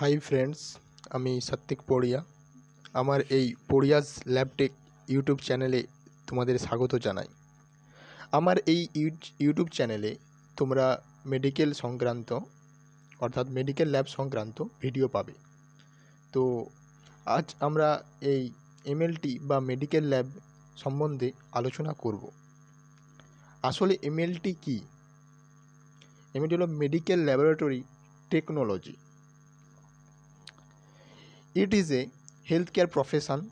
Hi friends, আমি সাত্বিক পড়িয়া। আমার এই পড়িয়াস ল্যাবটেক ইউটিউব চ্যানেলে তোমাদের স্বাগত জানাই। আমার এই ইউট- ইউটিউব চ্যানেলে তোমরা মেডিকেল সংক্রান্ত, অর্থাৎ মেডিকেল ল্যাব সংক্রান্ত ভিডিও পাবে। তো আজ আমরা এই এমএলটি বা মেডিকেল ল্যাব সম্বন্ধে আলোচনা করব। আসলে এমএলটি কি? এমএলটি হলো medical laboratory technology. It is a healthcare profession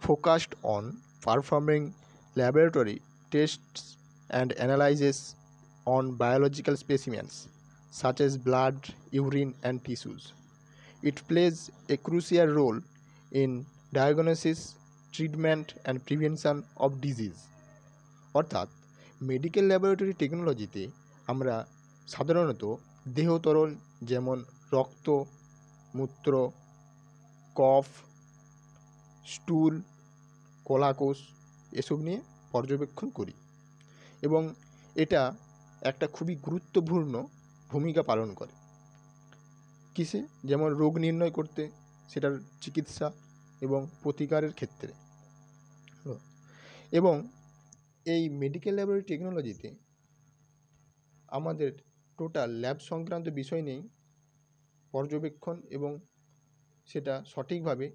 focused on performing laboratory tests and analysis on biological specimens such as blood, urine, and tissues. It plays a crucial role in diagnosis, treatment, and prevention of disease. অর্থাৎ medical laboratory টেকনোলজিতে আমরা সাধারণত দেহ তরল যেমন রক্ত মূত্র, কফ, স্টুল কোলাকোষ এসব নিয়ে পর্যবেক্ষণ করি এবং এটা একটা খুবই গুরুত্বপূর্ণ ভূমিকা পালন করে। কিসে? যেমন রোগ নির্ণয় করতে, সেটার চিকিৎসা এবং প্রতিকারের ক্ষেত্রে। এবং এই মেডিকেল ল্যাবরেটরি টেকনোলজিতে আমাদের টোটাল ল্যাব সংক্রান্ত বিষয় নিয়েই পর্যবেক্ষণ এবং সেটা সঠিকভাবে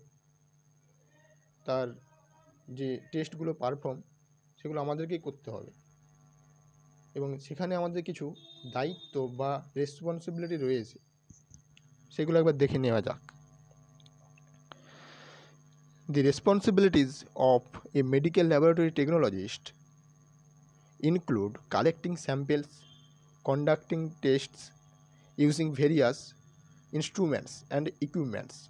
তার যে টেস্টগুলো পারফর্ম সেগুলো আমাদেরকেই করতে হবে। এবং সেখানে আমাদের কিছু দায়িত্ব বা রেসপন্সিবিলিটি রয়েছে সেগুলো একবার দেখে নেওয়া যাক। The responsibilities of a medical laboratory technologist include collecting samples, conducting tests using various instruments and equipments,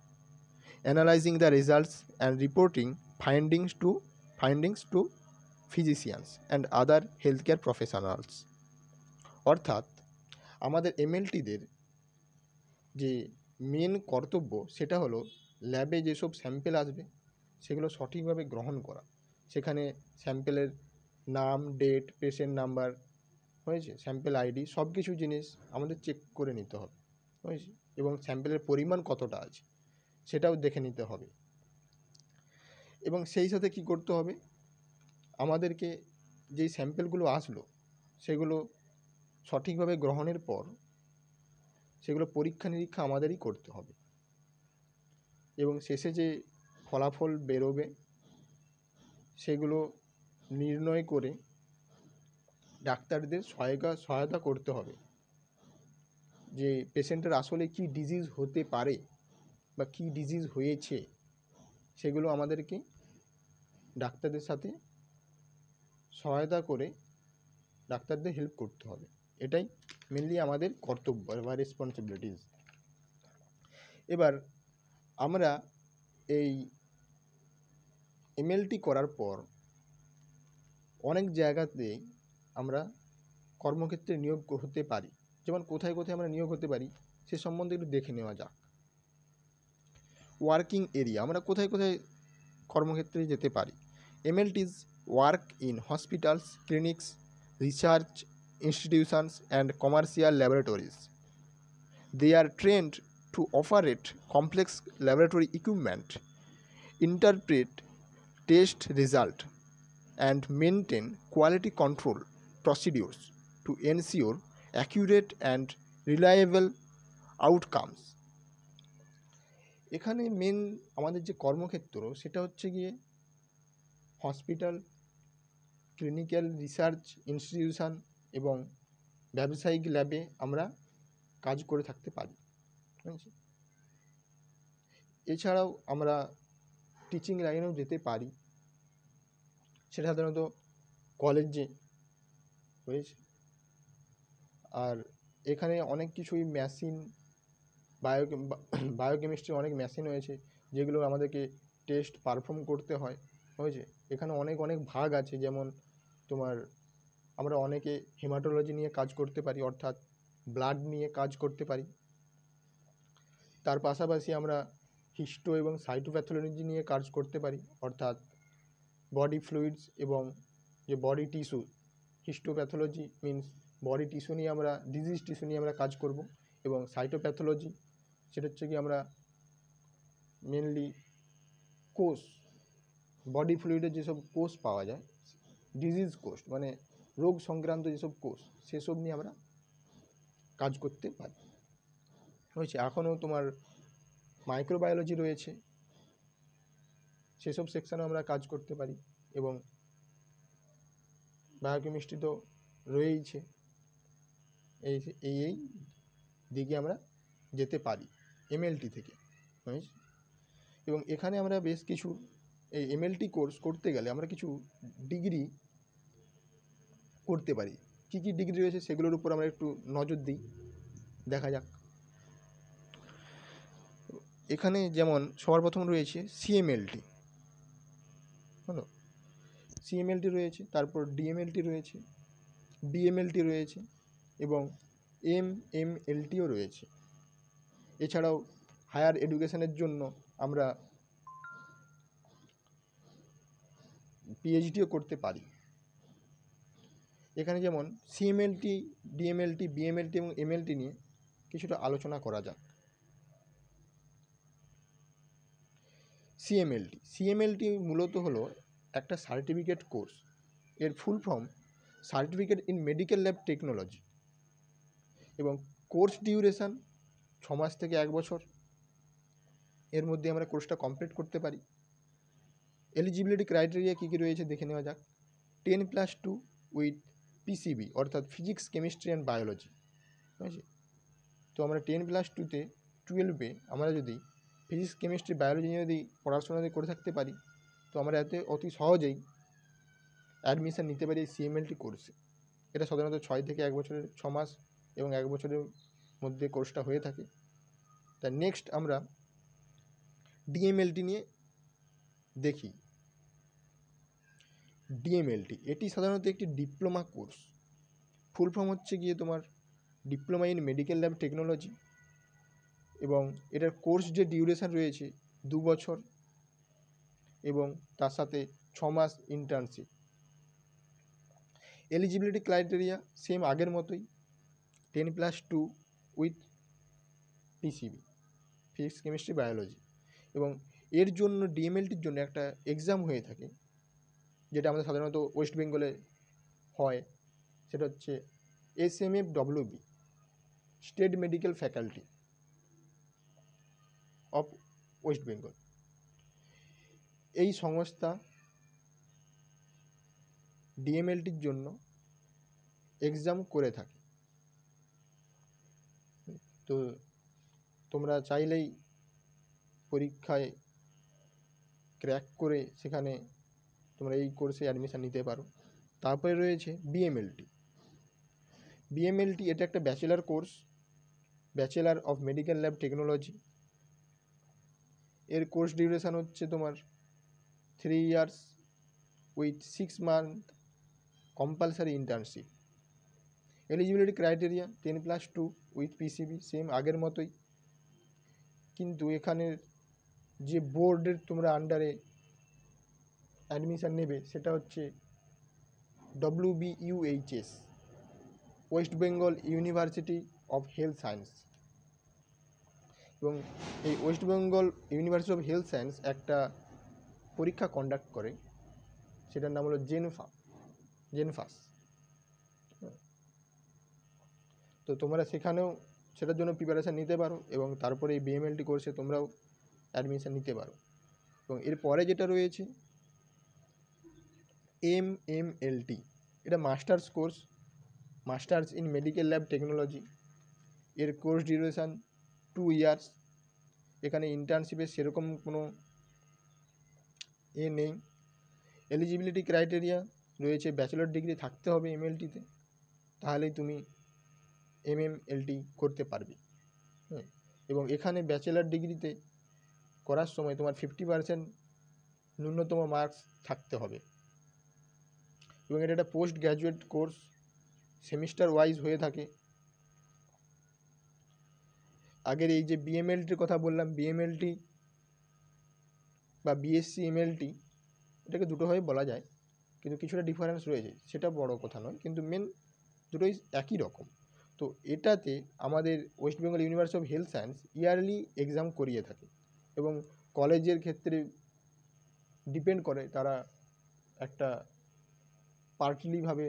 analyzing the results and reporting findings to findings to physicians and other healthcare professionals. অর্থাৎ আমাদের এমএলটিদের যে main কর্তব্য সেটা হলো ল্যাবে যেসব sample আসবে সেগুলো সঠিকভাবে গ্রহণ করা সেখানে স্যাম্পেলের নাম ডেট পেশেন্ট নাম্বার হয়েছে স্যাম্পেল আইডি সব কিছু জিনিস আমাদের চেক করে নিতে হবে হয়েছে এবং স্যাম্পেলের পরিমাণ কতটা আছে, সেটাও দেখে নিতে হবে। এবং সেই সাথে কি করতে হবে, আমাদেরকে যেই স্যাম্পেলগুলো আসলো, সেগুলো সঠিকভাবে গ্রহণের পর সেগুলো পরীক্ষা নিরীক্ষা আমাদেরই করতে হবে। এবং শেষে যে ফলাফল বেরোবে, সেগুলো নির্ণয় করে ডাক্তারদের সহায়তা সহায়তা করতে হবে। যে পেশেন্টের আসলে কি ডিজিজ হতে পারে বা কি ডিজিজ হয়েছে, সেগুলো আমাদেরকে ডাক্তারদের সাথে সহায়তা করে ডাক্তারদের হেল্প করতে হবে। এটাই মেনলি আমাদের কর্তব্য বা রেসপন্সিবিলিটিস এবার আমরা এই এমএলটি করার পর অনেক জায়গাতে আমরা কর্মক্ষেত্রে নিয়োগ হতে পারি। যেমন কোথায় কোথায় আমরা নিয়োগ হতে পারি, সে সম্বন্ধে একটু দেখে নেওয়া যাক। ওয়ার্কিং এরিয়া আমরা কোথায় কোথায় কর্মক্ষেত্রে যেতে পারি? MLTs work in hospitals clinics research institutions and commercial laboratories they are trained to operate complex laboratory equipment interpret test result and maintain quality control procedures to ensure accurate and reliable outcomes. এখানে main আমাদের যে কর্মক্ষেত্র, সেটা হচ্ছে গিয়ে hospital clinical research institution এবং ব্যবসায়িক ল্যাবে আমরা কাজ করে থাকতে পারি। এছাড়াও আমরা টিচিং লাইনেও যেতে পারি। সেটা সাধারণত কলেজে হয়েছে আর এখানে অনেক কিছুই মেশিন বায়ো বায়োকেমিস্ট্রি অনেক মেশিন হয়েছে যেগুলো আমাদেরকে টেস্ট পারফর্ম করতে হয় হয়েছে এখানে অনেক অনেক ভাগ আছে যেমন তোমার আমরা অনেকে হেমাটোলজি নিয়ে কাজ করতে পারি, অর্থাৎ ব্লাড নিয়ে কাজ করতে পারি। তার পাশাপাশি আমরা হিস্টো এবং সাইটোপ্যাথোলজি নিয়ে কাজ করতে পারি, অর্থাৎ বডি ফ্লুইডস এবং যে body tissue histopathology means body tissue নিয়ে আমরা ডিজিজ টিস্যু নিয়ে আমরা কাজ করব এবং সাইটোপ্যাথোলজি সেটা হচ্ছে কি আমরা মেনলি কোষ বডি ফ্লুইডের যেসব কোষ পাওয়া যায় ডিজিজ কোষ মানে রোগ সংক্রান্ত যেসব কোষ, সেসব নিয়ে আমরা কাজ করতে পারি। হয়েছে, এখনও তোমার মাইক্রোবায়োলজি রয়েছে, সেসব সেকশানেও আমরা কাজ করতে পারি এবং বায়োকেমিস্ট্রি তো রয়েইছে। এই এই এই দিকে আমরা যেতে পারি, এমএলটি থেকে এবং এখানে আমরা বেশ কিছু, এই এমএলটি কোর্স করতে গেলে আমরা কিছু ডিগ্রি করতে পারি। কী কী ডিগ্রি রয়েছে সেগুলোর উপর আমরা একটু নজর দিই, দেখা যাক। এখানে যেমন সবার প্রথম রয়েছে সিএমএলটি, হলো? সিএমএলটি রয়েছে, তারপর ডিএমএলটি রয়েছে, বিএমএলটি রয়েছে এবং এম এম এলটিও রয়েছে। এছাড়াও হায়ার এডুকেশনের জন্য আমরা পিএইচডিও করতে পারি। এখানে যেমন সিএমএলটি, ডিএমএলটি, বিএমএলটি এবং এমএলটি নিয়ে কিছুটা আলোচনা করা যাক। সিএমএলটি সিএমএলটি মূলত হলো একটা সার্টিফিকেট কোর্স। এর full form certificate in medical lab technology. এবং কোর্স ডিউরেশান ছ মাস থেকে এক বছর। এর মধ্যে আমরা কোর্সটা কমপ্লিট করতে পারি। এলিজিবিলিটি ক্রাইটেরিয়া কী কী রয়েছে দেখে নেওয়া যাক। Ten plus two with PCB অর্থাৎ ফিজিক্স, কেমিস্ট্রি অ্যান্ড বায়োলজি। ঠিক আছে? তো আমরা টেন প্লাস টুতে টুয়েলভে আমরা যদি ফিজিক্স, কেমিস্ট্রি, বায়োলজি নিয়ে যদি পড়াশোনা যদি করে থাকতে পারি, তো আমরা এতে অতি সহজেই অ্যাডমিশান নিতে পারি এই সিএমএলটি কোর্সে। এটা সাধারণত ছয় থেকে এক বছরের ছ মাস এবং এক বছরের মধ্যে কোর্সটা হয়ে থাকে। তা নেক্সট আমরা ডিএমএলটি নিয়ে দেখি। ডিএমএলটি এটি সাধারণত একটি ডিপ্লোমা কোর্স ফুল ফর্ম হচ্ছে গিয়ে তোমার diploma in medical lab technology এবং এটার কোর্স যে ডিউরেশন রয়েছে দু বছর এবং তার সাথে ছ মাস ইন্টার্নশিপ এলিজিবিলিটি ক্রাইটেরিয়া সেম আগের মতোই। Ten plus two with PCB, physics, chemistry, biology. এবং এর জন্য ডিএমএলটির জন্য একটা এক্সাম হয়ে থাকে, যেটা আমাদের সাধারণত ওয়েস্ট বেঙ্গলে হয়, সেটা হচ্ছে S M F WB state medical faculty of West Bengal. এই সংস্থা ডিএমএলটির জন্য এক্সাম করে থাকে। তো তোমরা চাইলেই পরীক্ষায় ক্র্যাক করে সেখানে তোমরা এই কোর্সে অ্যাডমিশান নিতে পারো। তারপরে রয়েছে বিএমএলটি বিএমএলটি এটা একটা bachelor course bachelor of medical lab technology এর কোর্স ডিউরেশান হচ্ছে তোমার three years with six month compulsory internship eligibility criteria ten plus two with PCB same আগের মতোই। কিন্তু এখানের যে বোর্ডের তোমরা আন্ডারে অ্যাডমিশান নেবে, সেটা হচ্ছে W B UHS West Bengal university of health science এবং এই West Bengal university of health science একটা পরীক্ষা কন্ডাক্ট করে, সেটার নাম হলো জেনফা জেনফাস তো তোমরা সেখানেও সেটার জন্য প্রিপারেশান নিতে পারো এবং তারপরে এই বিএমএলটি কোর্সে তোমরাও অ্যাডমিশান নিতে পারো। এবং এরপরে যেটা রয়েছে এম এম এলটি এটা masters course masters in medical lab technology এর কোর্স ডিউরেশান টু ইয়ার্স এখানে ইন্টার্নশিপের সেরকম কোনো এ নেই। এলিজিবিলিটি ক্রাইটেরিয়া রয়েছে ব্যাচেলর ডিগ্রি থাকতে হবে এমএলটিতে তাহলেই তুমি এমএমএলটি করতে পারবে। হ্যাঁ এবং এখানে ব্যাচেলর ডিগ্রিতে করার সময় তোমার ফিফটি পার্সেন্ট ন্যূনতম মার্কস থাকতে হবে। এবং এটা একটা post graduate course semester wise হয়ে থাকে। আগের এই যে বিএমএলটির কথা বললাম বিএমএলটি বা বিএসসি এমএলটি এটাকে দুটোভাবে বলা যায়, কিন্তু কিছুটা ডিফারেন্স রয়েছে, সেটা বড় কথা নয়, কিন্তু মেন দুটোই একই রকম। তো এটাতে আমাদের West Bengal university of health science yearly exam করিয়ে থাকে এবং কলেজের ক্ষেত্রে ডিপেন্ড করে তারা একটা পার্টলিভাবে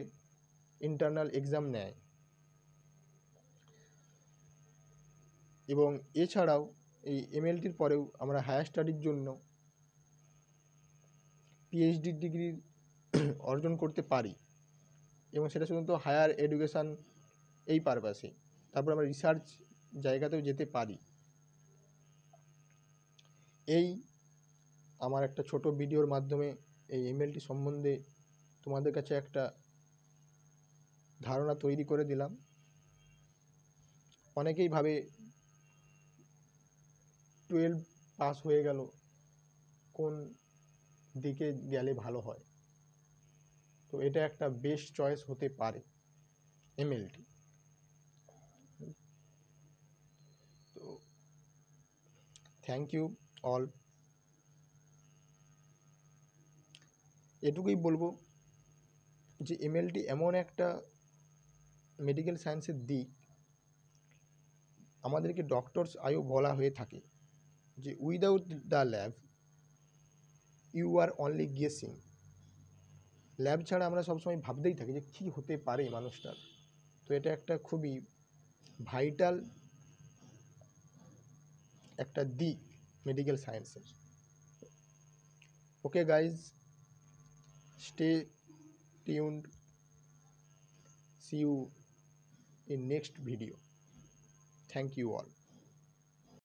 ইন্টারনাল এক্সাম নেয়। এবং এছাড়াও এই এমএলটির পরেও আমরা হায়ার স্টাডির জন্য পিএইচডি ডিগ্রি অর্জন করতে পারি এবং সেটা শুধুমাত্র হায়ার এডুকেশান এই পারপাসে। তারপর আমরা রিসার্চ জায়গাতেও যেতে পারি। এই আমার একটা ছোট ভিডিওর মাধ্যমে এই এমএলটি সম্বন্ধে তোমাদের কাছে একটা ধারণা তৈরি করে দিলাম। অনেকেই ভাবে টুয়েলভ পাস হয়ে গেল, কোন দিকে গেলে ভালো হয়? তো এটা একটা বেস্ট চয়েস হতে পারে এমএলটি তো থ্যাংক ইউ অল এটুকুই বলব যে এমএলটি এমন একটা মেডিকেল সায়েন্সের দিক, আমাদেরকে ডক্টরস আয়ও বলা হয়ে থাকে যে without the lab you are only guessing lab ছাড়া আমরা সবসময় ভাবতেই থাকি যে কী হতে পারে মানুষটার। তো এটা একটা খুবই ভাইটাল একটা দিক মেডিকেল সায়েন্সের okay guys stay tuned see you in next video thank you all.